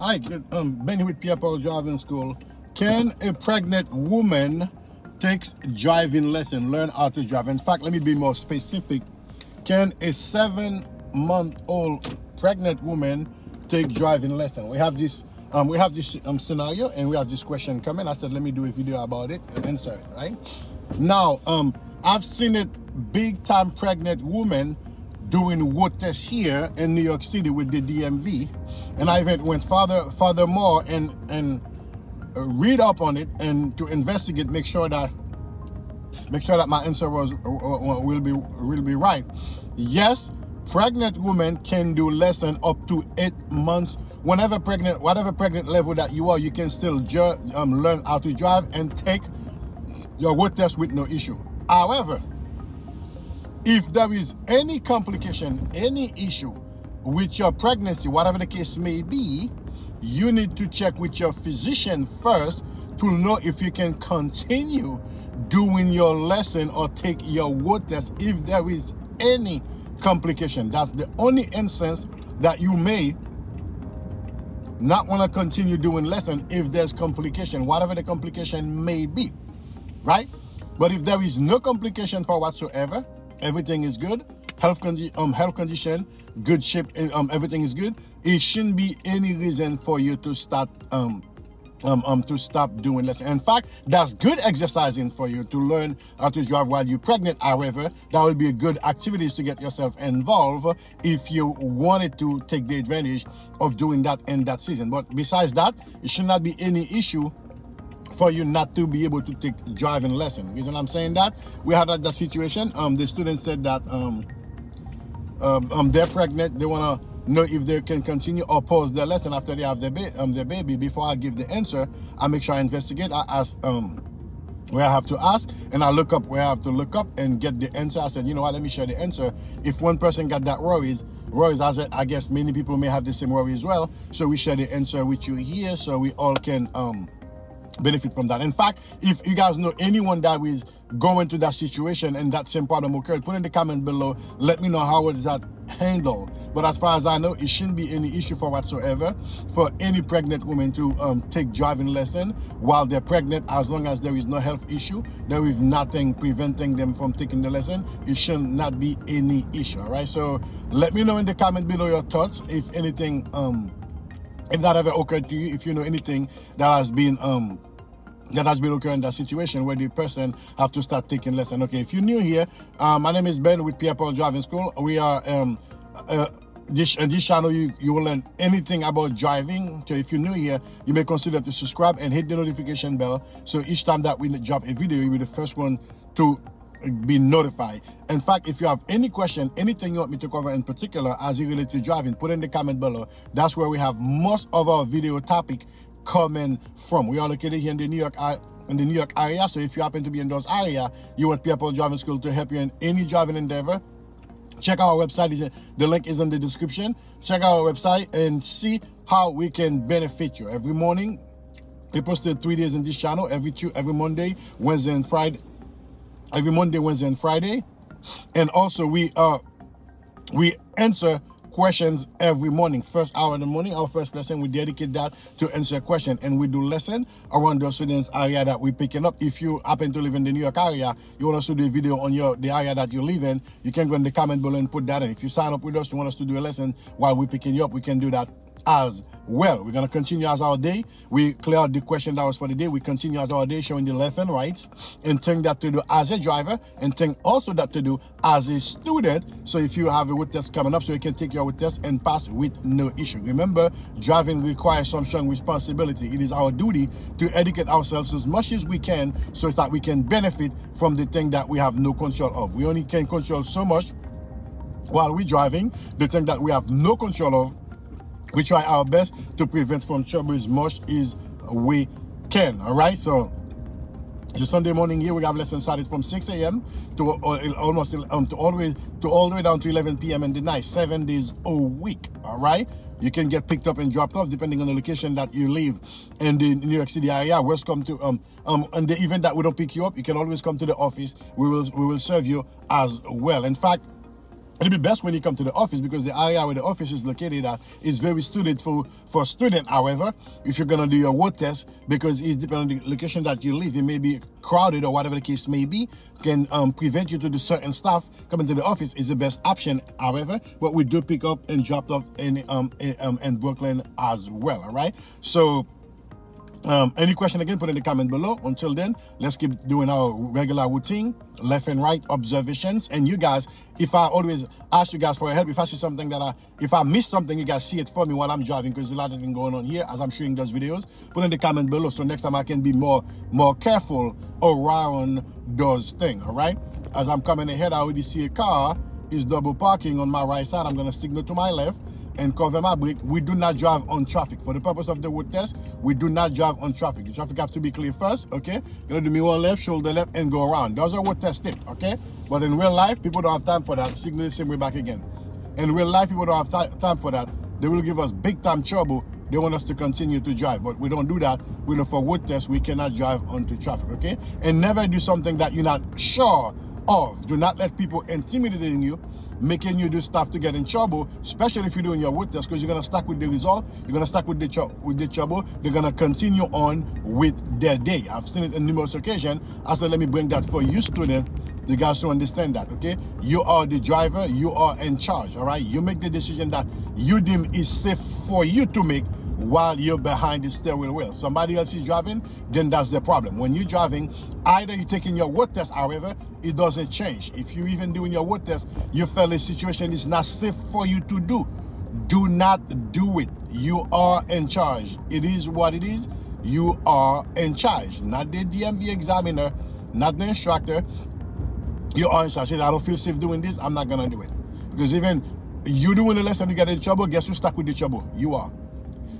Hi, um, Benny with Pierre Paul Driving School. Can a pregnant woman takes driving lesson, learn how to drive? In fact, let me be more specific. Can a seven-month-old pregnant woman take driving lesson? We have this um, we have this um, scenario and we have this question coming. I said, let me do a video about it and answer it, right? Now, um, I've seen it big time pregnant woman doing road tests here in New York City with the DMV. And I even went further, more and, and uh, read up on it and to investigate, make sure that make sure that my answer was uh, uh, will be will be right. Yes, pregnant women can do less than up to eight months. Whenever pregnant, whatever pregnant level that you are, you can still um, learn how to drive and take your road test with no issue. However, if there is any complication, any issue with your pregnancy, whatever the case may be, you need to check with your physician first to know if you can continue doing your lesson or take your road test if there is any complication. That's the only instance that you may not want to continue doing lesson if there's complication, whatever the complication may be, right? But if there is no complication for whatsoever, everything is good, health, condi um, health condition, good shape, um, everything is good, it shouldn't be any reason for you to start um, um, um, to stop doing this. In fact, that's good exercising for you to learn how to drive while you're pregnant. However, that will be a good activities to get yourself involved if you wanted to take the advantage of doing that in that season. But besides that, it should not be any issue for you not to be able to take driving lesson. Reason I'm saying that, we had that, situation. Um, the student said that um, um, um, they're pregnant. They want to know if they can continue or pause their lesson after they have their, ba um, their baby. Before I give the answer, I make sure I investigate. I ask um, where I have to ask and I look up where I have to look up and get the answer. I said, you know what, let me share the answer. If one person got that worries, worries, I, said, I guess many people may have the same worry as well. So we share the answer with you here so we all can um, benefit from that. In fact, if you guys know anyone that is going through that situation and that same problem occurred, put in the comment below. Let me know how is that handled. But as far as I know, it shouldn't be any issue for whatsoever for any pregnant woman to um, take driving lesson while they're pregnant, as long as there is no health issue, there is nothing preventing them from taking the lesson. It should not be any issue. All right. So let me know in the comment below your thoughts if anything. Um, if that ever occurred to you, if you know anything that has been um, that has been occurring in that situation where the person have to start taking lesson. Okay, if you're new here, um, my name is Ben with Pierre Paul Driving School. We are um, uh, this in this channel you you will learn anything about driving. So if you're new here, you may consider to subscribe and hit the notification bell. So each time that we drop a video, you'll be the first one to be notified. In fact, if you have any question, anything you want me to cover in particular as it relates to driving, put in the comment below. That's where we have most of our video topic coming from. We are located here in the New York in the New York area. So if you happen to be in those area, you want Pierre Paul Driving School to help you in any driving endeavor. Check our website. The link is in the description. Check our website and see how we can benefit you. Every morning, we posted three days in this channel. Every two, every Monday, Wednesday, and Friday. Every Monday, Wednesday, and Friday. And also, we uh we answer questions every morning. First hour in the morning, our first lesson, we dedicate that to answer a question. And we do lesson around the students area that we're picking up. If you happen to live in the New York area, you want us to do a video on your the area that you live in, you can go in the comment below and put that in. If you sign up with us, you want us to do a lesson while we're picking you up, we can do that as well. We're going to continue as our day. We clear out the question that was for the day. We continue as our day showing the left and rights and thing that to do as a driver and thing also that to do as a student. So if you have a road test coming up, so you can take your road test and pass with no issue. Remember, driving requires some strong responsibility. It is our duty to educate ourselves as much as we can so that we can benefit from the thing that we have no control of. We only can control so much while we're driving, the thing that we have no control of we try our best to prevent from trouble as much as we can all right so the Sunday morning here we have lessons started from 6 a.m. to uh, almost um, to way to all the way down to 11 p.m. in the night, seven days a week. All right, you can get picked up and dropped off depending on the location that you live in the New York City area. Worst come to um um and the event that we don't pick you up, you can always come to the office. We will we will serve you as well. In fact, It'll be best when you come to the office because the area where the office is located at is very suited for, for student. However, if you're gonna do your road test, because it's depending on the location that you live, it may be crowded or whatever the case may be, can um, prevent you to do certain stuff. Coming to the office is the best option. However, but we do pick up and drop up in um in, um, in Brooklyn as well. All right. So um, any question again, put in the comment below. Until then, let's keep doing our regular routine, left and right observations. And you guys, if I always ask you guys for help, if I see something that I, if I miss something, you guys see it for me while I'm driving because there's a lot of things going on here as I'm shooting those videos. Put in the comment below so next time I can be more, more careful around those things. All right. As I'm coming ahead, I already see a car is double parking on my right side. I'm going to signal to my left and cover my brake. We do not drive on traffic. For the purpose of the road test, we do not drive on traffic. The traffic has to be clear first, okay? You're gonna do me one left, shoulder left, and go around. Those are road test tip, okay? But in real life, people don't have time for that. Signal the same way back again. In real life, people don't have time for that. They will give us big time trouble. They want us to continue to drive, but we don't do that. We know for road test, we cannot drive onto traffic, okay? And never do something that you're not sure of. Do not let people intimidating you making you do stuff to get in trouble, especially if you're doing your road test, because you're gonna stuck with the result, you're gonna stuck with the with the trouble, they're gonna continue on with their day. I've seen it on numerous occasions. I said, let me bring that for you, student. You guys to understand that, okay? You are the driver, you are in charge, all right? You make the decision that you deem is safe for you to make while you're behind the steering wheel. Somebody else is driving, then that's the problem. When you're driving, either you're taking your road test, however, it doesn't change. If you're even doing your road test, you feel a situation is not safe for you to do. Do not do it. You are in charge. It is what it is. You are in charge. Not the DMV examiner, not the instructor. You are in charge. Say, I don't feel safe doing this. I'm not going to do it. Because even you doing the lesson, you get in trouble. Guess who's stuck with the trouble? You are.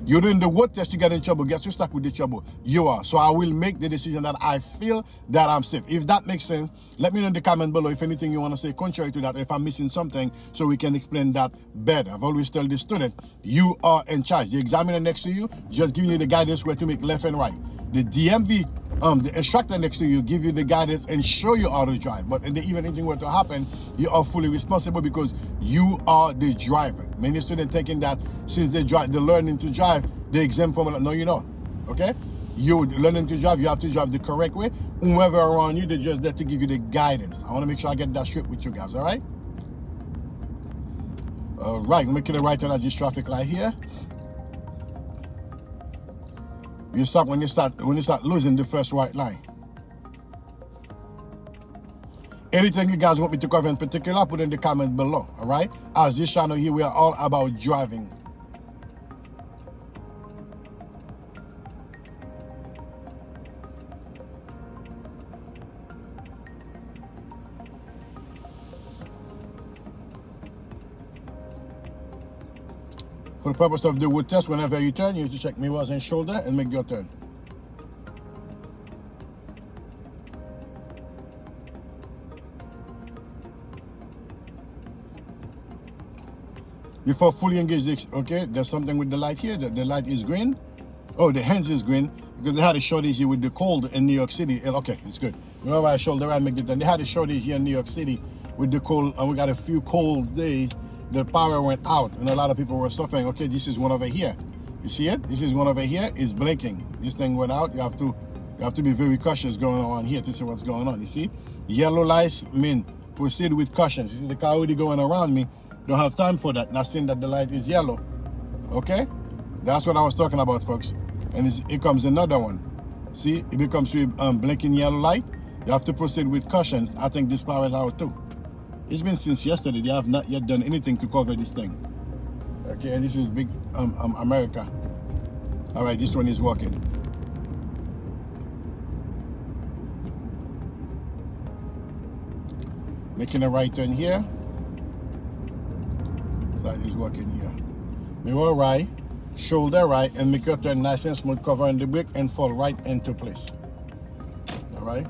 You're doing the road test, you get in trouble. Guess you're stuck with the trouble. You are. So I will make the decision that I feel that I'm safe. If that makes sense, let me know in the comment below if anything you want to say contrary to that, if I'm missing something, so we can explain that better. I've always tell the student, you are in charge. The examiner next to you just giving you the guidance where to make left and right. The DMV um, the instructor next to you give you the guidance and show you how to drive. But the even anything were to happen, you are fully responsible because you are the driver. Many students thinking that since they drive, they're learning to drive, they're exempt from it. No, you're not. Okay? You're learning to drive, you have to drive the correct way. Whoever around you, they're just there to give you the guidance. I want to make sure I get that straight with you guys, all right? All right, Let me making a right turn at this traffic light here. You stop when you start when you start losing the first white line. Anything you guys want me to cover in particular, put in the comment below. All right. As this channel here, we are all about driving. For the purpose of the road test, whenever you turn, you need to check mirrors and shoulder and make your turn. Before fully engaged, okay, there's something with the light here. The, the light is green. Oh, the hands is green because they had a shortage here with the cold in New York City. Eh, okay, it's good. Whenever I shoulder, I make it done. They had a shortage here in New York City with the cold, and we got a few cold days the power went out and a lot of people were suffering. Okay, this is one over here. You see it? This is one over here is blinking. This thing went out. You have to you have to be very cautious going on here to see what's going on. You see? Yellow lights mean proceed with caution. You see the car already going around me. Don't have time for that. Not seeing that the light is yellow. Okay? That's what I was talking about, folks. And it comes another one. See, it becomes um, blinking yellow light. You have to proceed with caution. I think this power is out too. It's been since yesterday. They have not yet done anything to cover this thing. Okay, and this is big um, um, America. All right, this one is working. Making a right turn here. Side is working here. Mirror right, shoulder right, and make your turn nice and smooth, covering the brake and fall right into place. All right.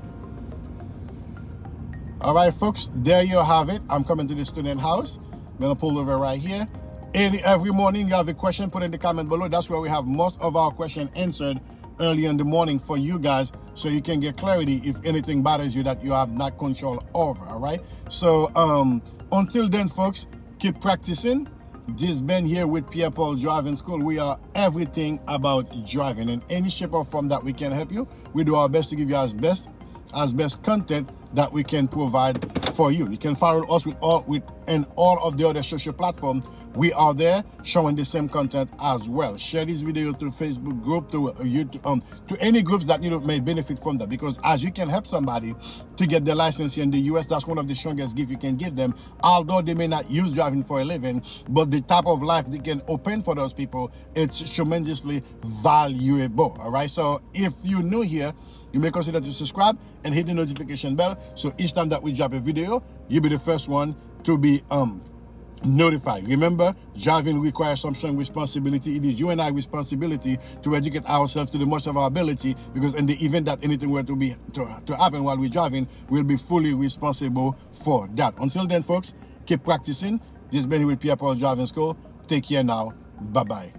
All right, folks, there you have it. I'm coming to the student house. I'm gonna pull over right here. And every morning you have a question, put in the comment below. That's where we have most of our question answered early in the morning for you guys so you can get clarity if anything bothers you that you have not control over all right so um until then folks keep practicing this Ben here with Pierre Paul Driving School. We are everything about driving in any shape or form that we can help you. We do our best to give you as best as best content that we can provide for you. You can follow us with all with and all of the other social platforms. We are there showing the same content as well. Share this video to facebook group to uh, youtube um to any groups that you know may benefit from that. Because as you can help somebody to get their license in the us that's one of the strongest gifts you can give them. Although they may not use driving for a living but the type of life they can open for those people it's tremendously valuable. All right? So if you're new here you may consider to subscribe and hit the notification bell so each time that we drop a video you'll be the first one to be um notified. Remember, driving requires some strong responsibility. It is you and I responsibility to educate ourselves to the most of our ability because in the event that anything were to be to, to happen while we're driving, we'll be fully responsible for that. Until then, folks, keep practicing. This has been with Pierre Paul Driving School. Take care now. Bye-bye.